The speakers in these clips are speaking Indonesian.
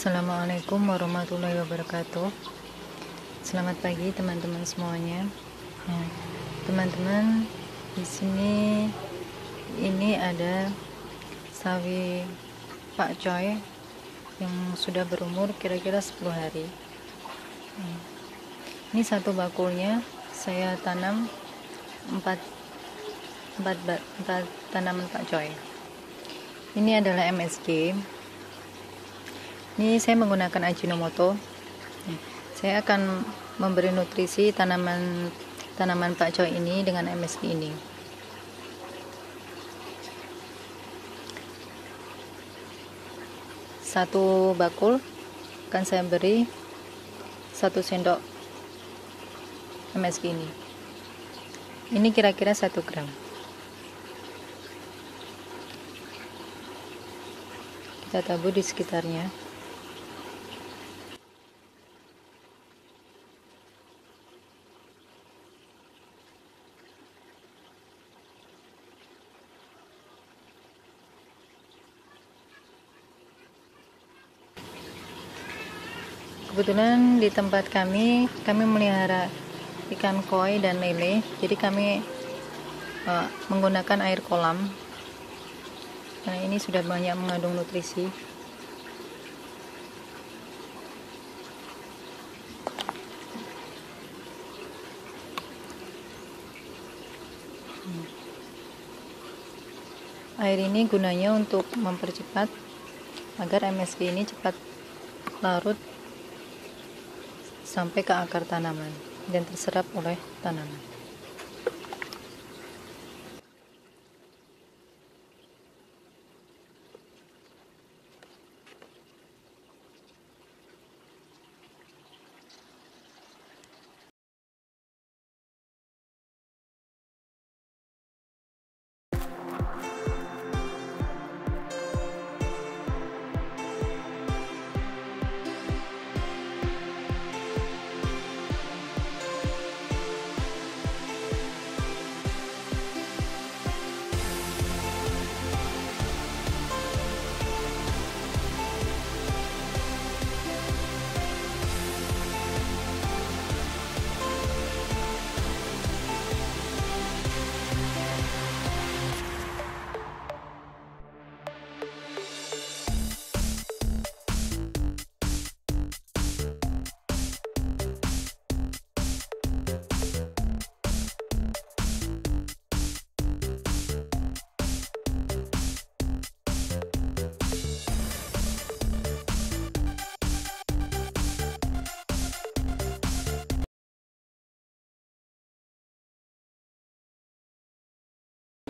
Assalamualaikum warahmatullahi wabarakatuh. Selamat pagi teman-teman semuanya. Nah, teman-teman, di sini ini ada sawi Pak Coy yang sudah berumur kira-kira 10 hari. Nah, ini satu bakulnya saya tanam 4 empat, empat tanaman Pak Coy. Ini adalah MSG ini saya menggunakan Ajinomoto. Saya akan memberi nutrisi tanaman tanaman pakcoy ini dengan MSG ini. Satu bakul akan saya beri satu sendok MSG ini. Ini kira-kira satu gram. Kita tabur di sekitarnya kebetulan di tempat kami kami melihara ikan koi dan lele. Jadi kami uh, menggunakan air kolam. Karena ini sudah banyak mengandung nutrisi. Air ini gunanya untuk mempercepat agar MSG ini cepat larut sampai ke akar tanaman dan terserap oleh tanaman.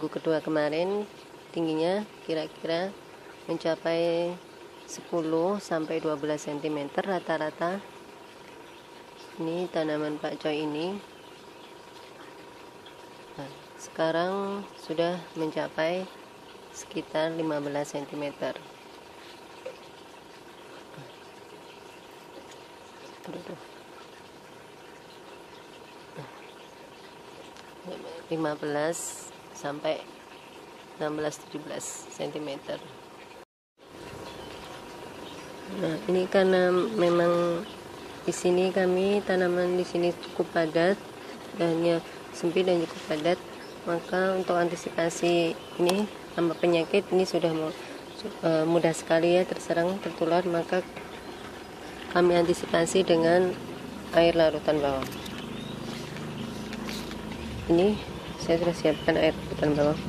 Minggu kedua kemarin tingginya kira-kira mencapai 10 sampai 12 cm rata-rata. Ini tanaman Pak Coy ini. Nah, sekarang sudah mencapai sekitar 15 cm lima belas sampai 16-17 cm nah ini karena memang di sini kami tanaman di sini cukup padat dannya sempit dan cukup padat. Maka untuk antisipasi ini tambah penyakit ini sudah uh, mudah sekali ya terserang tertular maka kami antisipasi dengan air larutan bawang ini saya sudah siapkan air hutan bawang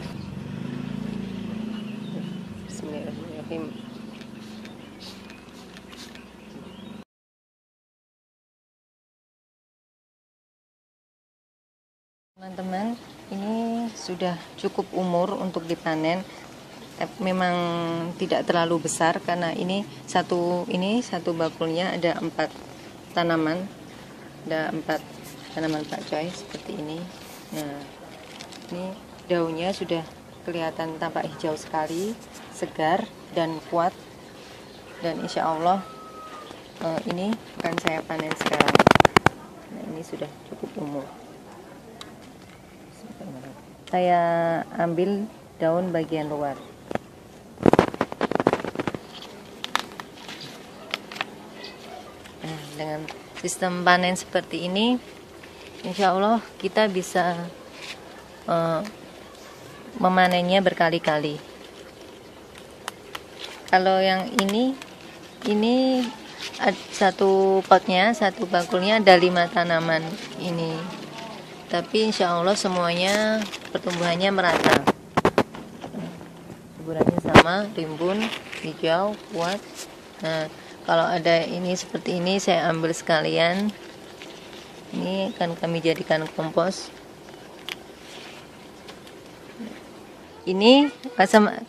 Bismillahirrahmanirrahim. Teman-teman ini sudah cukup umur untuk dipanen. Eh, memang tidak terlalu besar karena ini satu ini satu bakulnya ada empat tanaman. Ada empat tanaman pakcoy seperti ini. Nah ini daunnya sudah kelihatan tampak hijau sekali segar dan kuat. Dan insya Allah eh, ini akan saya panen sekarang. Nah ini sudah cukup umur saya ambil daun bagian luar. Nah, dengan sistem panen seperti ini, insya Allah kita bisa uh, memanennya berkali-kali. Kalau yang ini, ini satu potnya, satu bakulnya ada lima tanaman ini. Tapi insya Allah semuanya pertumbuhannya merata. Suburannya sama, rimbun, hijau, kuat. Nah, kalau ada ini seperti ini saya ambil sekalian. Ini akan kami jadikan kompos. Ini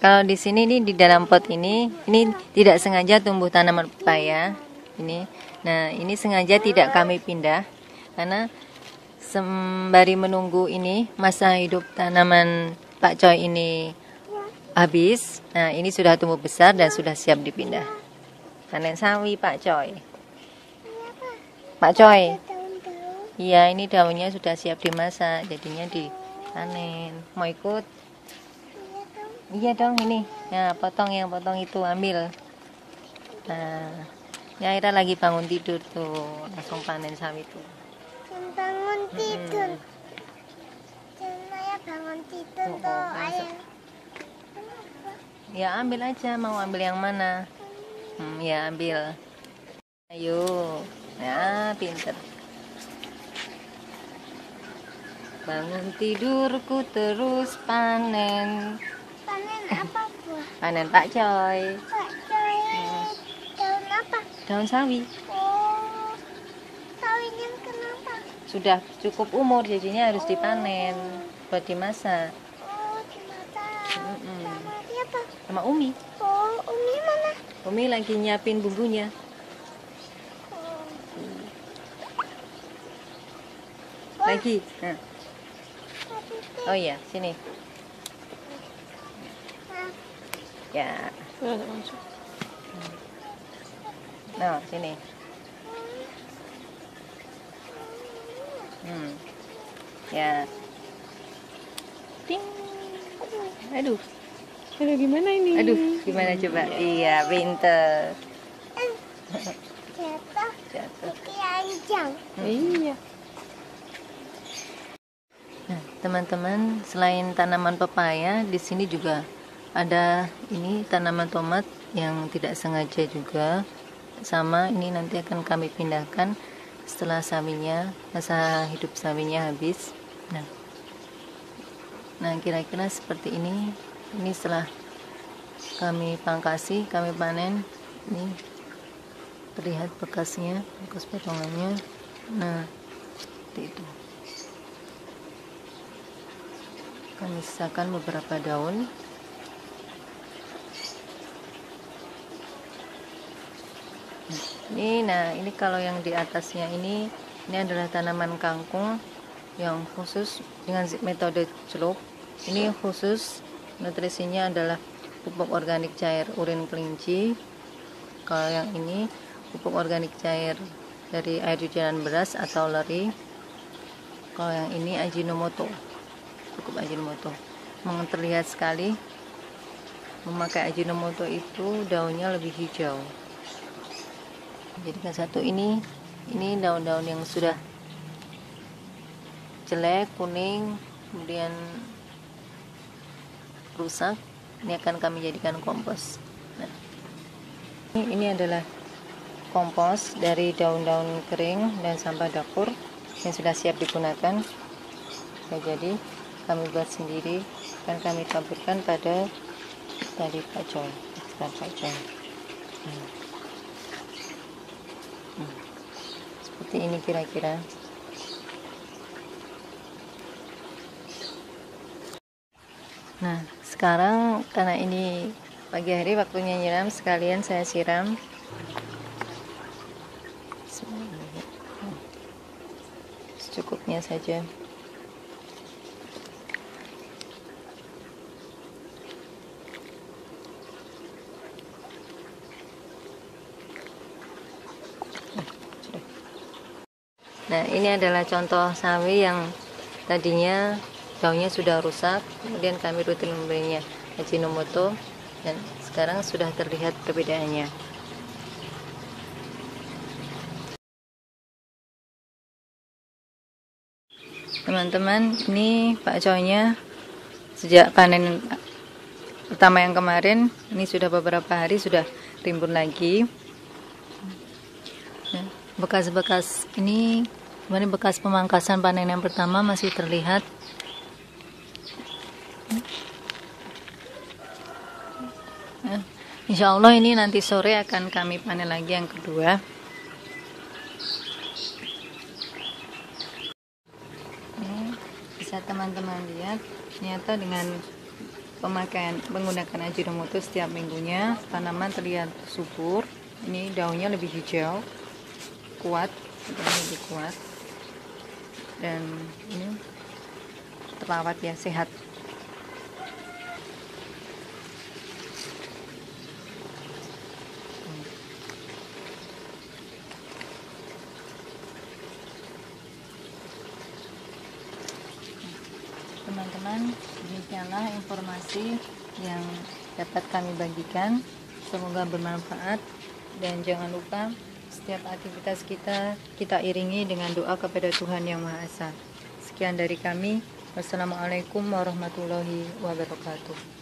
kalau di sini ini di dalam pot ini ini tidak sengaja tumbuh tanaman pepaya ini. Nah ini sengaja tidak kami pindah karena sembari menunggu ini masa hidup tanaman Pak Coy ini habis nah ini sudah tumbuh besar dan sudah siap dipindah. Panen sawi Pak Coy. Pak Coy. Iya ini daunnya sudah siap dimasak jadinya dipanen. Mau ikut iya dong ini. Ya potong yang potong itu ambil. Nah ya Ira lagi bangun tidur tuh langsung panen sawi tuh bangun tidur. Hmm. saya bangun tidur oh, tuh oh, ya ambil aja mau ambil yang mana? Hmm, ya ambil. Ayo. Ya pinter. Bangun tidurku terus panen apa bu? Panen Pak Coy. Pak Coy. Hmm. Daun apa? Daun sawi. Oh. Sawinya kenapa? Sudah cukup umur jadinya harus dipanen buat dimasak. Oh, dimasak. Mm -mm. Sama siapa? Sama Umi. Oh, Umi mana? Umi lagi nyiapin bumbunya. Oh. Lagi. Nah. Oh iya, sini. Ya. Nah, sini. Hmm. Ya. Ting. Aduh. Aduh, gimana ini? Aduh, gimana coba? Iya, pinter. Jatuh. Jatuh. Hmm. Iya. Nah, teman-teman, selain tanaman pepaya, di sini juga ada ini tanaman tomat yang tidak sengaja juga. Sama ini nanti akan kami pindahkan setelah sawinya masa hidup sawinya habis. Nah. Nah kira-kira seperti ini. Ini setelah kami pangkasi kami panen ini terlihat bekasnya bekas potongannya. Nah itu. Kami sisakan beberapa daun ini nah ini kalau yang di atasnya ini ini adalah tanaman kangkung yang khusus dengan metode celup. Ini khusus nutrisinya adalah pupuk organik cair urin kelinci. Kalau yang ini pupuk organik cair dari air cucian beras atau leri. Kalau yang ini ajinomoto. Cukup ajinomoto. Memang terlihat sekali memakai ajinomoto itu daunnya lebih hijau jadikan satu ini ini daun-daun yang sudah jelek kuning kemudian rusak ini akan kami jadikan kompos. Nah, ini, ini adalah kompos dari daun-daun kering dan sampah dapur yang sudah siap digunakan. Ya, jadi kami buat sendiri dan kami taburkan pada tadi pacol pacol hmm. Seperti ini kira-kira. Nah sekarang karena ini pagi hari waktunya nyiram sekalian saya siram. Secukupnya saja Nah, ini adalah contoh sawi yang tadinya daunnya sudah rusak, kemudian kami rutin memberinya Ajinomoto dan sekarang sudah terlihat perbedaannya. Teman-teman, ini Pak Coynya sejak panen pertama yang kemarin, ini sudah beberapa hari sudah rimbun lagi. Nah, bekas-bekas ini kemarin bekas pemangkasan panen yang pertama masih terlihat. Ya, Insya Allah ini nanti sore akan kami panen lagi yang kedua. Bisa teman-teman lihat ternyata dengan pemakaian menggunakan ajinomoto setiap minggunya tanaman terlihat subur. Ini daunnya lebih hijau kuat lebih kuat dan ini terawat ya sehat. Teman-teman demikianlah informasi yang dapat kami bagikan. Semoga bermanfaat dan jangan lupa setiap aktivitas kita kita iringi dengan doa kepada Tuhan yang Maha Esa. Sekian dari kami. Wassalamualaikum warahmatullahi wabarakatuh